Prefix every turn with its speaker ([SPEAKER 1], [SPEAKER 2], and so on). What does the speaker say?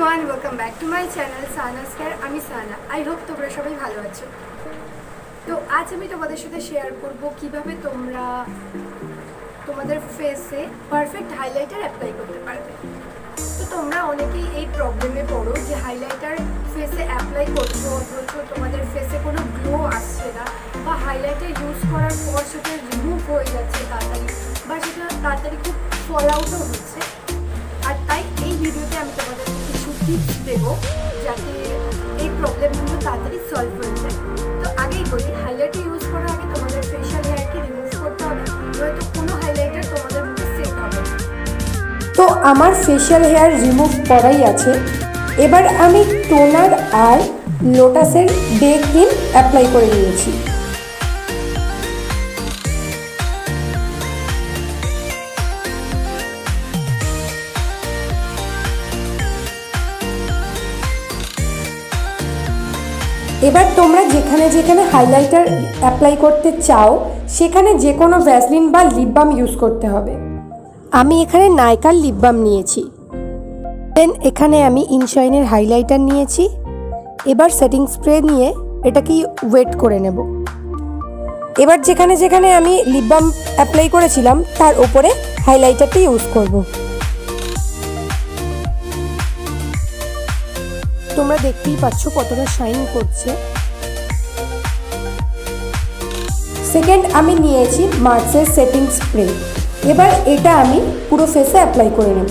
[SPEAKER 1] Everyone welcome back to my channel Sana's care আমি Sana I hope তোমরা সবাই ভালো আছো। তো আজ আমি তোমাদের সাথে শেয়ার করব কীভাবে তোমরা তোমাদের ফেসে পারফেক্ট হাইলাইটার অ্যাপ্লাই করতে পারবে। তো তোমরা অনেকেই এই প্রবলেমে পড়ো যে হাইলাইটার ফেসে অ্যাপ্লাই করছ, অথচ তোমাদের ফেসে কোনো গ্লো আসছে না, বা হাইলাইটার ইউজ করার পর সেটা রিমুভ হয়ে যাচ্ছে তাড়াতাড়ি, বা সেটা তাড়াতাড়ি খুব ফল আউটও হচ্ছে। টিপস দেবো যাতে এই প্রবলেমগুলো তাড়াতাড়ি সলভ হয়ে যায়। তো আগেই বলি হাইলাইটার ইউজ করার আগে তোমাদের ফেশিয়াল হেয়ারকে রিমুভ করতে হবে কোনো হাইলাইটার তোমাদের মুখে সেট হবে।
[SPEAKER 2] তো আমার ফেশিয়াল হেয়ার রিমুভ করাই আছে। এবার আমি টোনার আর লোটাসের ডে ক্রিম অ্যাপ্লাই করে নিয়েছি। এবার তোমরা যেখানে যেখানে হাইলাইটার অ্যাপ্লাই করতে চাও, সেখানে যে কোনো ভ্যাসলিন বা লিপ বাম ইউজ করতে হবে। আমি এখানে নাইকার লিপ বাম নিয়েছি। দেন এখানে আমি ইনশাইনের হাইলাইটার নিয়েছি। এবার সেটিং স্প্রে নিয়ে এটাকে ওয়েট করে নেব। এবার যেখানে যেখানে আমি লিপ বাম অ্যাপ্লাই করেছিলাম, তার ওপরে হাইলাইটারটি ইউজ করব। তোমরা দেখতেই পাচ্ছ কতটা শাইন করছে। সেকেন্ড আমি নিয়েছি মার্সের সেটিং স্প্রে এবার এটা আমি পুরো ফেসে অ্যাপ্লাই করে নেব।